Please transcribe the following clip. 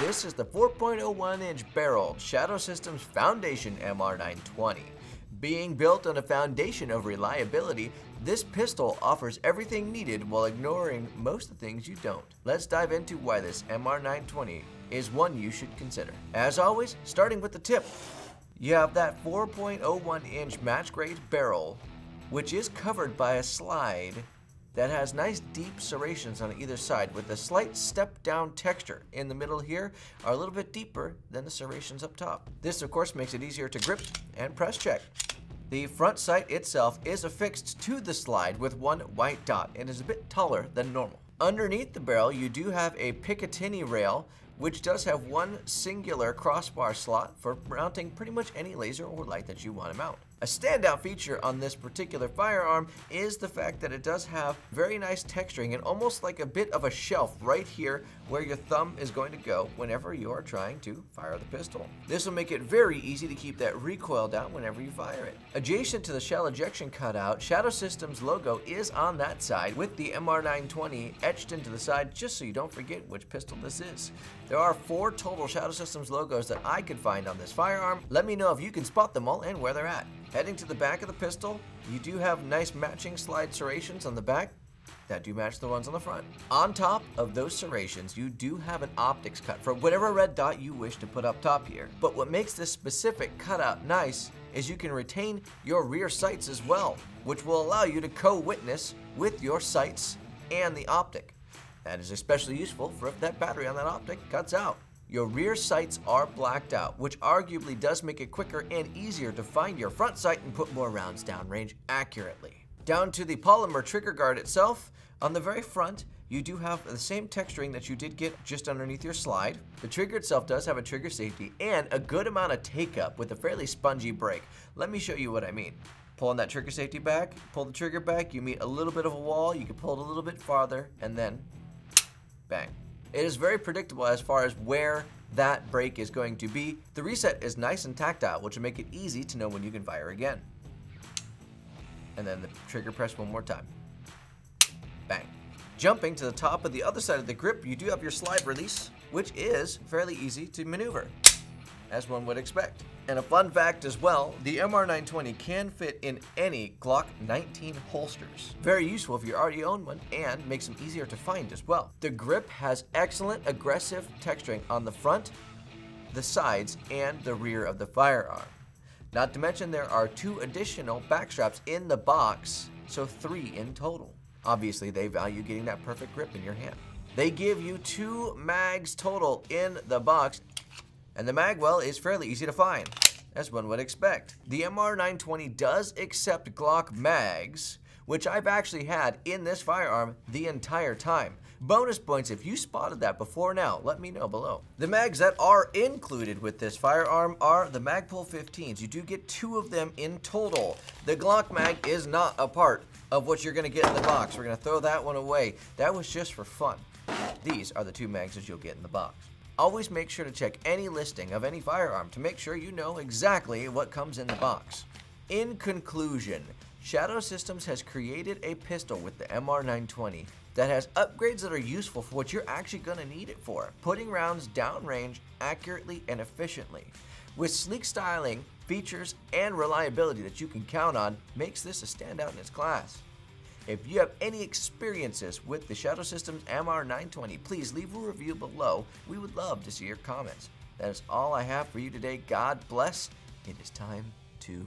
This is the 4.01 inch barreled Shadow Systems Foundation MR920. Being built on a foundation of reliability, this pistol offers everything needed while ignoring most of the things you don't. Let's dive into why this MR920 is one you should consider. As always, starting with the tip. You have that 4.01 inch match grade barrel, which is covered by a slide that has nice deep serrations on either side with a slight step down texture. In the middle here are a little bit deeper than the serrations up top. This of course makes it easier to grip and press check. The front sight itself is affixed to the slide with one white dot and is a bit taller than normal. Underneath the barrel you do have a Picatinny rail which does have one singular crossbar slot for mounting pretty much any laser or light that you want to mount. A standout feature on this particular firearm is the fact that it does have very nice texturing and almost like a bit of a shelf right here where your thumb is going to go whenever you are trying to fire the pistol. This will make it very easy to keep that recoil down whenever you fire it. Adjacent to the shell ejection cutout, Shadow Systems logo is on that side with the MR920 etched into the side just so you don't forget which pistol this is. There are four total Shadow Systems logos that I could find on this firearm. Let me know if you can spot them all and where they're at. Heading to the back of the pistol, you do have nice matching slide serrations on the back that do match the ones on the front. On top of those serrations, you do have an optics cut for whatever red dot you wish to put up top here. But what makes this specific cutout nice is you can retain your rear sights as well, which will allow you to co-witness with your sights and the optic. That is especially useful for if that battery on that optic cuts out your rear sights are blacked out, which arguably does make it quicker and easier to find your front sight and put more rounds downrange accurately. Down to the polymer trigger guard itself, on the very front, you do have the same texturing that you did get just underneath your slide. The trigger itself does have a trigger safety and a good amount of take up with a fairly spongy break. Let me show you what I mean. Pulling that trigger safety back, pull the trigger back, you meet a little bit of a wall, you can pull it a little bit farther, and then bang. It is very predictable as far as where that break is going to be. The reset is nice and tactile, which will make it easy to know when you can fire again. And then the trigger press one more time. Bang. Jumping to the top of the other side of the grip, you do have your slide release, which is fairly easy to maneuver, as one would expect. And a fun fact as well, the MR920 can fit in any Glock 19 holsters. Very useful if you already own one and makes them easier to find as well. The grip has excellent aggressive texturing on the front, the sides, and the rear of the firearm. Not to mention there are two additional back straps in the box, so three in total. Obviously they value getting that perfect grip in your hand. They give you two mags total in the box and the magwell is fairly easy to find, as one would expect. The MR920 does accept Glock mags, which I've actually had in this firearm the entire time. Bonus points if you spotted that before now, let me know below. The mags that are included with this firearm are the Magpul 15s. You do get two of them in total. The Glock mag is not a part of what you're gonna get in the box. We're gonna throw that one away. That was just for fun. These are the two mags that you'll get in the box. Always make sure to check any listing of any firearm to make sure you know exactly what comes in the box. In conclusion, Shadow Systems has created a pistol with the MR920 that has upgrades that are useful for what you're actually going to need it for, putting rounds downrange accurately and efficiently. With sleek styling, features, and reliability that you can count on makes this a standout in its class. If you have any experiences with the Shadow Systems MR920, please leave a review below. We would love to see your comments. That is all I have for you today. God bless. It is time to